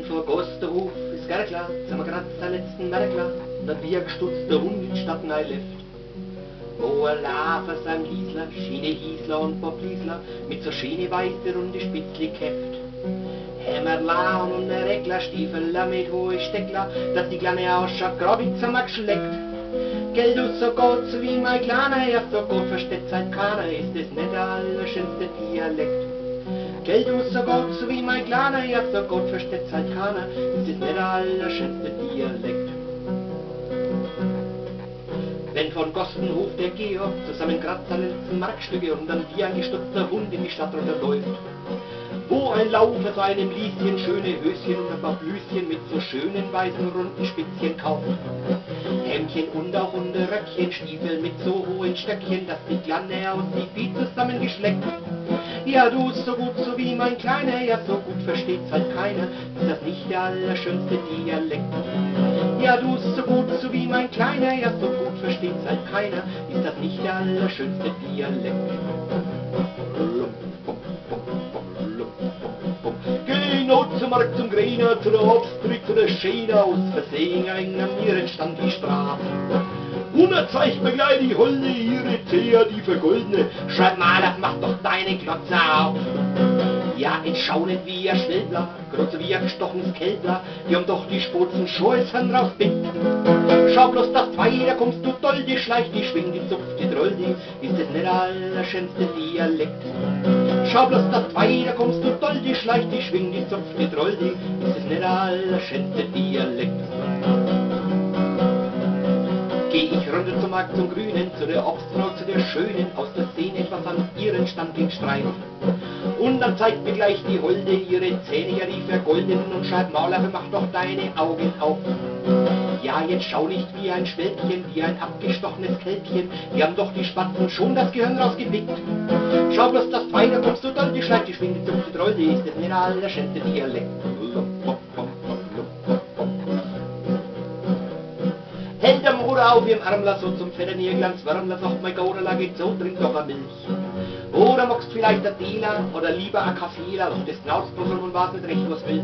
Wenn vor Gosterhof ist Gerkler, sind wir grad der letzten Merkler, der Bier gestutzte Hund in Stadt left. Wo er laufen sein Hiesler, Schiene Hiesler und Bob Liesler, mit so schöne weiße runde Spitzli käft. Hämmerlaun und der Reglerstiefel mit hohe Steckler, dass die kleine ausschaut, grad wie zusammengeschleckt. Gell, du so gut so wie mein Kleiner, ja so gut versteht seit keiner, ist es nicht der allerschönste Dialekt. Gell, du so gut so wie mein Kleiner, ja so gut versteht seit keiner, ist es nicht der Dialekt. Wenn von Gostenhof der Georg zusammen grad seine letzten Markstücke und dann wie ein gestutzter Hund in die Stadt runterläuft, wo ein Laufer seinem Lieschen schöne Höschen und ein paar Blüschen mit so schönen weißen runden Spitzchen kauft. Hemdchen und auch Röckchen, Stiefel mit so hohen Stöckchen, dass die Kleine aussieht wie zusammengeschleckt. Ja, du so gut so wie mein Kleiner, ja so gut versteht's halt keiner, ist das nicht der allerschönste Dialekt. Ja, du so gut so wie mein Kleiner, ja so gut versteht's halt keiner, ist das nicht der allerschönste Dialekt. Genau zum Markt zum Greiner, zu der Obstbrück, zu der Schäne, aus Versehen ein an mir entstand die Strafe. Und er zeigt mir gleich die Holde, ihre Thea, die vergoldene. Schreib mal, das macht doch deine Glotze auf. Ja, jetzt schau nicht wie ein Schwelbler, grad so wie ein gestochenes Kälbler, die haben doch die Sputzen Scholzern drauf bitten. Schau bloß das zwei, da kommst du doll, die schleicht, die schwingt, die zupft, die droll, die ist das nicht allerschönste Dialekt. Schau bloß das zwei, da kommst du doll, die schleicht, die schwingt, die zupft, die droll, die ist das nicht allerschönste Dialekt. Runter zum Markt zum Grünen, zu der Obstfrau, zu der Schönen, aus der Szene etwas an ihren Stand ging Streit. Und dann zeigt mir gleich die Holde ihre Zähne, ja die vergoldenen, und schreibt Maler, mach doch deine Augen auf. Ja, jetzt schau nicht wie ein Schwälbchen, wie ein abgestochenes Kälbchen, die haben doch die Spatzen schon das Gehirn rausgepickt. Schau bloß das Fein, da kommst du dann, die schreit, die schwingt, die Troll, die ist das nicht allerschönste Dialekt. Auf ihrem Arm, lass so zum Federn ihr Glanz warm, lass auch mein Gauderla geht so, trink doch eine Milch. Oder magst vielleicht ein Dealer oder lieber ein Kaffeeler, und das knauzt bloß und weiß nicht recht, was will.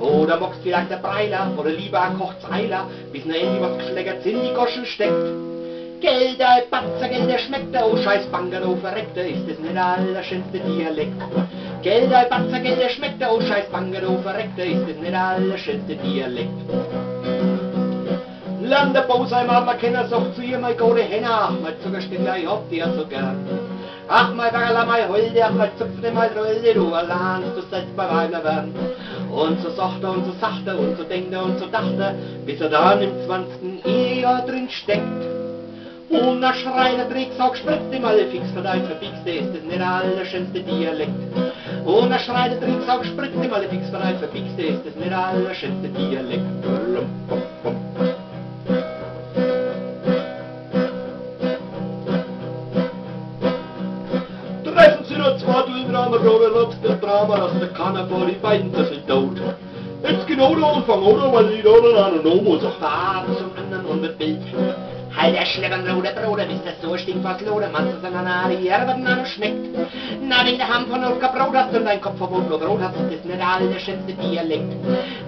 Oder magst vielleicht ein Breiler oder lieber ein Kochzeiler, bis noch endlich was geschlägert in die Goschen steckt. Geld, ein Batzer, Geld, der schmeckt, oh scheiß Bangalo, verreckter, ist das nicht der allerschönste Dialekt. Geld, ein Batzer, Geld, der schmeckt, oh scheiß Bangalo, verreckter, ist das nicht der allerschönste Dialekt. Lern der Bauseim man kennt auch zu ihr, mein gute Henna, mein Zuckerständler, ich hab dir so gern. Ach, mein Wagala, mein Holde, ach, mein Zupfte, mein Rolde, du allein, du sollst bei Weiber werden. Und so sachte und so sachte und so denkte und so dachte, bis er dann im zwanzigsten Ehejahr drin steckt. Und der Schreiner Drecksack spritzt ihm alle fix verdammt verfixte, ist das nicht allerschönste Dialekt. Und der Schreiner Drecksack spritzt ihm alle fix verdammt verfixte, ist das nicht allerschönste Dialekt. Lotz, der Drama, dass der vor die beiden Züssel tot. Jetzt genau der Anfang, oder? Weil die da dann an Nomo sagt, ah, zum anderen und mit Bild. Halt der Schleppern, Bruder, Bruder, bis das so stinkt, was Lode, meinst du, an einer Erbe, na, du schmeckt. Na, wenn der Ham von Olka Brot hast und dein Kopf von Olka Brot hast, ist nicht der allerschönste Dialekt.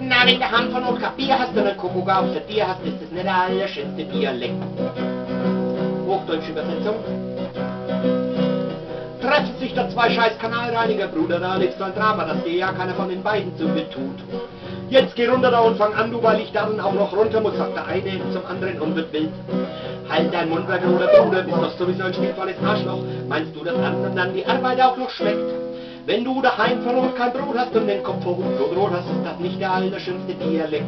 Na, wenn der Ham von Olka Bier hast und ein Kuckuck auf der Tier hast, ist das nicht der allerschönste Dialekt. Hochdeutsche Übersetzung. Treffen sich da zwei scheiß Kanalreiniger, Bruder, da du ein Drama, dass dir ja keiner von den beiden zu viel tut. Jetzt geh runter da und fang an, du, weil ich dann auch noch runter muss, sagt der eine zum anderen und wird wild. Halt dein Mund, mein Bruder, Bruder, bist doch sowieso ein stinkvolles Arschloch. Meinst du, dass anderen dann die Arbeit auch noch schmeckt? Wenn du daheim uns kein Brot hast und den Kopf vor Hund rot hast, ist das nicht der allerschönste Dialekt.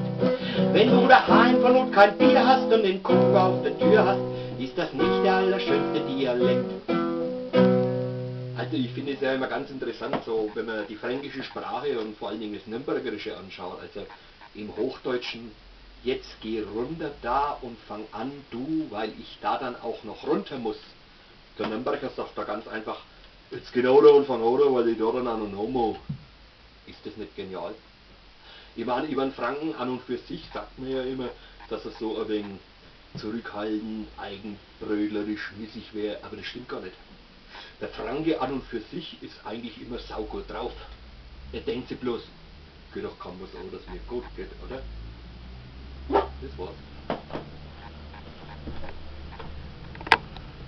Wenn du daheim uns kein Bier hast und den Kopf auf der Tür hast, ist das nicht der allerschönste Dialekt. Also ich finde es ja immer ganz interessant, so wenn man die fränkische Sprache und vor allen Dingen das Nürnbergerische anschaut. Also im Hochdeutschen, jetzt geh runter da und fang an du, weil ich da dann auch noch runter muss. Der Nürnberger sagt da ganz einfach, jetzt genau da und fang runter, weil ich da dann an und homo. Ist das nicht genial? Ich meine, über den Franken an und für sich sagt man ja immer, dass er so ein wenig zurückhaltend, eigenbrödlerisch, missig wäre, aber das stimmt gar nicht. Der Franke an und für sich ist eigentlich immer saugut drauf. Er denkt sich bloß, geht doch kaum was an, dass mir gut geht, oder? Das war's.